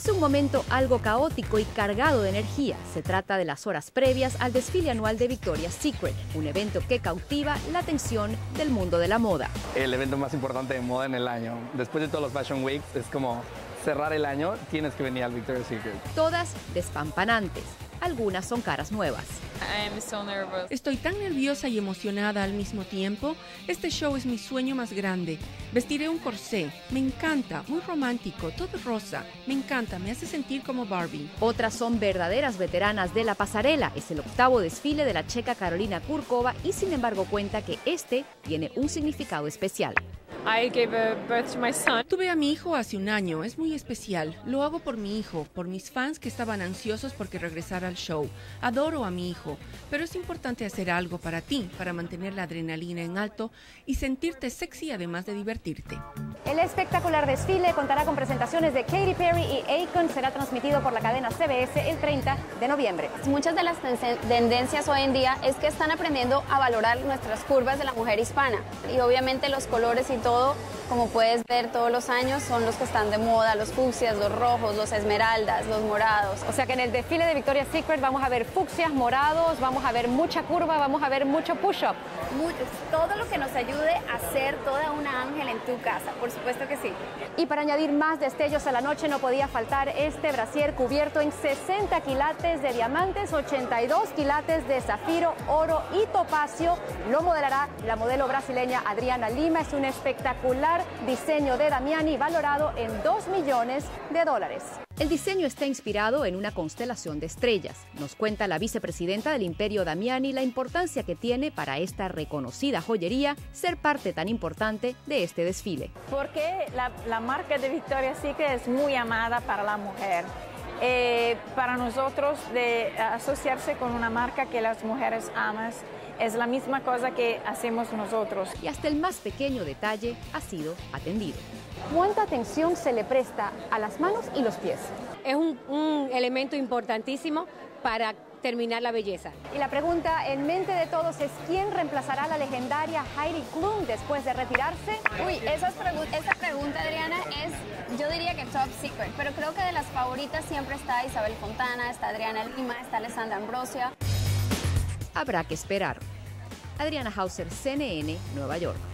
Es un momento algo caótico y cargado de energía. Se trata de las horas previas al desfile anual de Victoria's Secret, un evento que cautiva la atención del mundo de la moda. El evento más importante de moda en el año. Después de todos los Fashion Weeks, es como cerrar el año, tienes que venir al Victoria's Secret. Todas despampanantes. Algunas son caras nuevas. Estoy tan nerviosa y emocionada al mismo tiempo. Este show es mi sueño más grande. Vestiré un corsé. Me encanta, muy romántico, todo rosa. Me encanta, me hace sentir como Barbie. Otras son verdaderas veteranas de la pasarela. Es el octavo desfile de la checa Carolina Kurkova y sin embargo cuenta que este tiene un significado especial. Tuve a mi hijo hace un año, es muy especial. Lo hago por mi hijo, por mis fans que estaban ansiosos porque regresara al show. Adoro a mi hijo, pero es importante hacer algo para ti, para mantener la adrenalina en alto y sentirte sexy además de divertirte. El espectacular desfile contará con presentaciones de Katy Perry y Akon. Será transmitido por la cadena CBS el 30 de noviembre. Muchas de las tendencias hoy en día es que están aprendiendo a valorar nuestras curvas de la mujer hispana y obviamente los colores y todo 哦。Como puedes ver todos los años, son los que están de moda, los fucsias, los rojos, los esmeraldas, los morados. O sea que en el desfile de Victoria's Secret vamos a ver fucsias, morados, vamos a ver mucha curva, vamos a ver mucho push-up. Todo lo que nos ayude a ser toda una ángel en tu casa, por supuesto que sí. Y para añadir más destellos a la noche no podía faltar este brasier cubierto en 60 quilates de diamantes, 82 quilates de zafiro, oro y topacio. Lo modelará la modelo brasileña Adriana Lima. Es un espectacular diseño de Damiani valorado en 2 millones de dólares. El diseño está inspirado en una constelación de estrellas. Nos cuenta la vicepresidenta del Imperio Damiani la importancia que tiene para esta reconocida joyería ser parte tan importante de este desfile. Porque la, marca de Victoria's Secret es muy amada para la mujer. Eh, para nosotros de asociarse con una marca que las mujeres aman es la misma cosa que hacemos nosotros. Y hasta el más pequeño detalle ha sido atendido. ¿Cuánta atención se le presta a las manos y los pies? Es un, un elemento importantísimo para terminar la belleza. Y la pregunta en mente de todos es ¿quién reemplazará a la legendaria Heidi Klum después de retirarse? Uy, esa, esa pregunta, Adriana, es, yo diría que top secret, pero creo que de las favoritas siempre está Isabel Fontana, está Adriana Lima, está Alessandra Ambrosia habrá que esperar. Adriana Hauser, CNN, Nueva York.